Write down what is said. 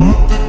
ਆ